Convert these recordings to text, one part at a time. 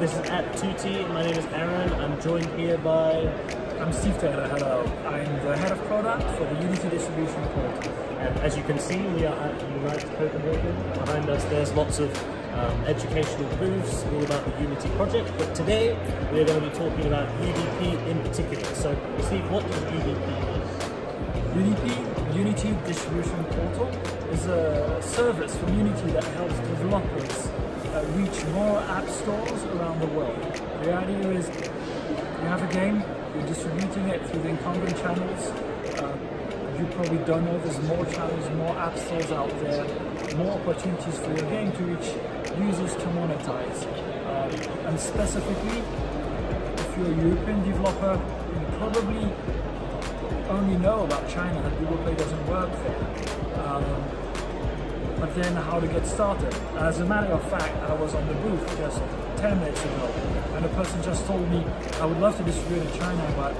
this is APPTUTTi. My name is Aaron. I'm joined here by. I'm Steve Taylor. Hello. I'm the head of product for the Unity distribution portal. And as you can see, we are at Unite Copenhagen. Behind us, there's lots of um, educational booths all about the Unity project. But today, we're going to be talking about UDP in particular. So, Steve, what is UDP? UDP, Unity Distribution Portal, is a service from Unity that helps developers uh, reach more app stores around the world. The idea is you have a game, you're distributing it through the incumbent channels. Uh, you probably don't know there's more channels, more app stores out there, more opportunities for your game to reach users to monetize. Um, and specifically, if you're a European developer, you probably only know about China that Google Play doesn't work there. Um, but then how to get started. As a matter of fact, I was on the booth just 10 minutes ago, and a person just told me, I would love to distribute in China, but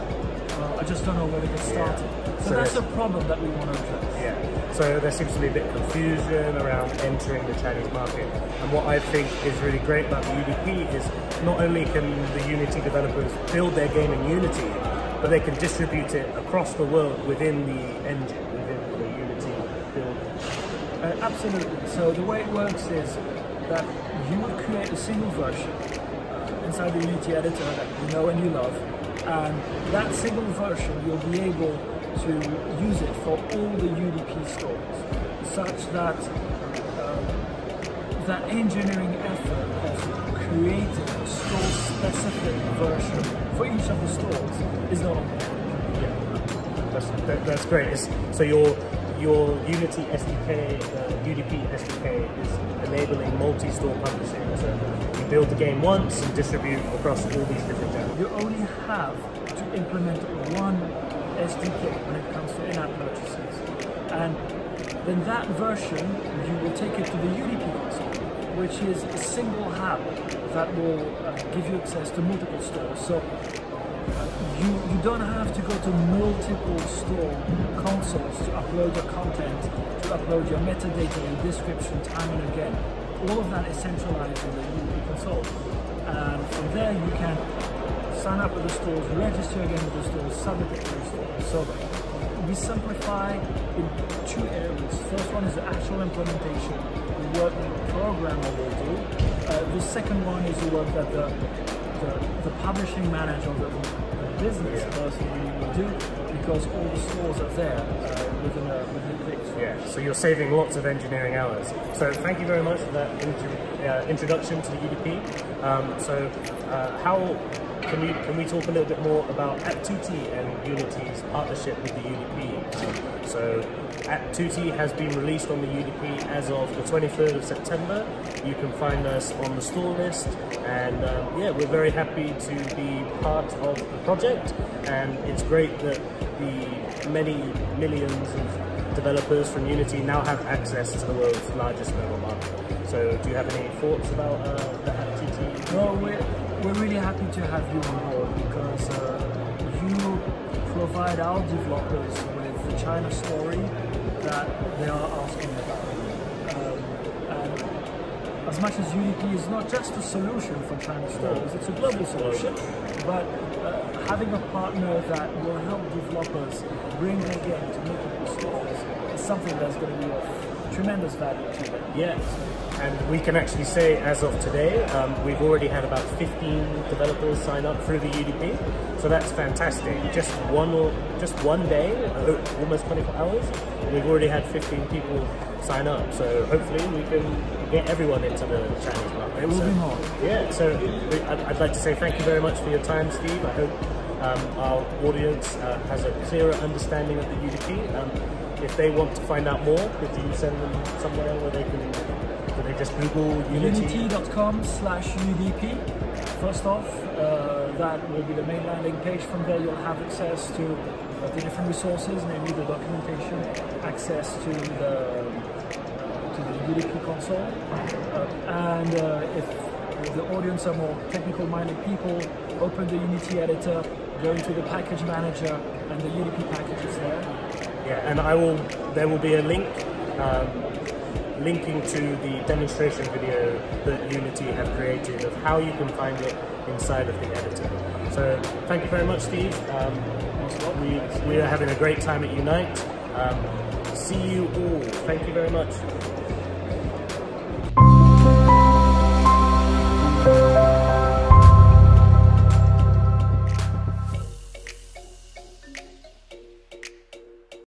uh, I just don't know where to get started. Yeah. So, so that's a problem that we want to address. Yeah. So there seems to be a bit of confusion around entering the Chinese market. And what I think is really great about the UDP is not only can the Unity developers build their game in Unity, but they can distribute it across the world within the engine, within the Unity build. Uh, absolutely. So the way it works is that you would create a single version uh, inside the Unity editor that you know and you love, and that single version you'll be able to use it for all the UDP stores, such that uh, that engineering effort of creating a store-specific version for each of the stores is not on Yeah, that's, that, that's great. It's, so your your Unity SDK, uh, UDP SDK is enabling multi-store publishing. So you build the game once and distribute across all these different channels. You only have to implement one SDK when it comes to in-app purchases. And then that version, you will take it to the UDP console, which is a single hub that will uh, give you access to multiple stores. So you, you don't have to go to multiple store consoles to upload your content, to upload your metadata, your description time and again. All of that is centralized in the UDP console. And from there you can sign up with the stores, register again with the stores, submit it to the stores. So we simplify in two areas. First one is the actual implementation, the work that the programmer will do. Uh, the second one is the work that the, the, the publishing manager, the, business yeah. person will do because all the stores are there uh, within a within fix. Yeah, so you're saving lots of engineering hours. So thank you very much for that uh, introduction to the UDP. Um, so uh, how can we can we talk a little bit more about APPTUTTi and Unity's partnership with the UDP? So APPTUTTi has been released on the UDP as of the 23rd of September. You can find us on the store list, and um, yeah, we're very happy to be part of the project. And it's great that the many millions of developers from Unity now have access to the world's largest mobile market. So, do you have any thoughts about uh, the APPTUTTi? Well, we're, really happy to have you on board because uh, you provide our developers with the China story that they are asking about. Um, and as much as UDP is not just a solution for China stories, it's a global solution, but uh, having a partner that will help developers bring their game to multiple stores is something that's going to be of tremendous value to them. Yes. And we can actually say, as of today, um, we've already had about 15 developers sign up through the UDP. So that's fantastic. Just one or just one day, uh, almost 24 hours, we've already had 15 people sign up. So hopefully we can get everyone into the Chinese market. It will so, be more. Yeah. So I'd, I'd, like to say thank you very much for your time, Steve. I hope um, our audience uh, has a clearer understanding of the UDP. Um, if they want to find out more, could you send them somewhere where they can they just Google Unity? Unity.com slash UDP. First off, uh, that will be the main landing page. From there, you'll have access to uh, the different resources, namely the documentation, access to the uh, to the UDP console, uh, and uh, if the audience are more technical-minded people, open the Unity editor, go into the package manager, and the UDP package is there. Yeah, and I will. There will be a link. Um, linking to the demonstration video that Unity have created of how you can find it inside of the editor. So thank you very much, Steve. Um, we, we are having a great time at Unite. Um, see you all. Thank you very much.